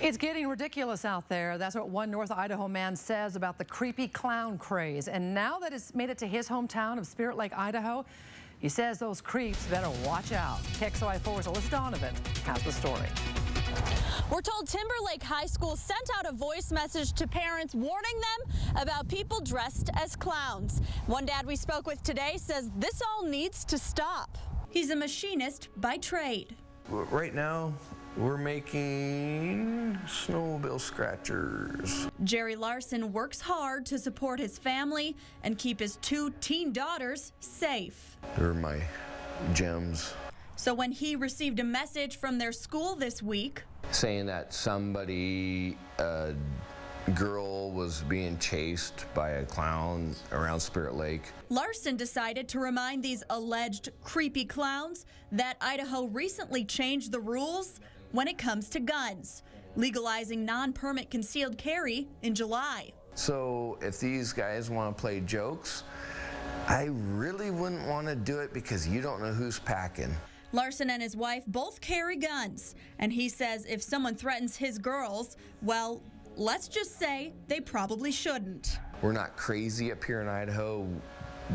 It's getting ridiculous out there. That's what one North Idaho man says about the creepy clown craze. And now that it's made it to his hometown of Spirit Lake, Idaho, he says those creeps better watch out. KXLY4's Alyssa Donovan has the story. We're told Timberlake High School sent out a voice message to parents warning them about people dressed as clowns. One dad we spoke with today says this all needs to stop. He's a machinist by trade. Right now, we're making snowmobile scratchers. Jerry Larson works hard to support his family and keep his two teen daughters safe. They're my gems. So when he received a message from their school this week, saying that somebody, a girl, was being chased by a clown around Spirit Lake. Larson decided to remind these alleged creepy clowns that Idaho recently changed the rules when it comes to guns, legalizing non permit concealed carry in July. So if these guys want to play jokes, I really wouldn't want to do it because you don't know who's packing. Larson and his wife both carry guns, and he says if someone threatens his girls, well, let's just say they probably shouldn't. We're not crazy up here in Idaho,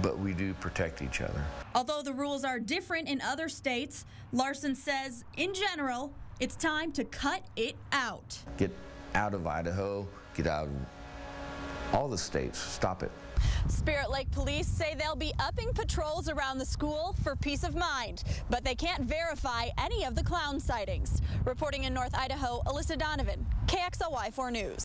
but we do protect each other. Although the rules are different in other states, Larson says, in general, it's time to cut it out. Get out of Idaho, get out of all the states, stop it. Spirit Lake police say they'll be upping patrols around the school for peace of mind, but they can't verify any of the clown sightings. Reporting in North Idaho, Alyssa Donovan, KXLY 4 News.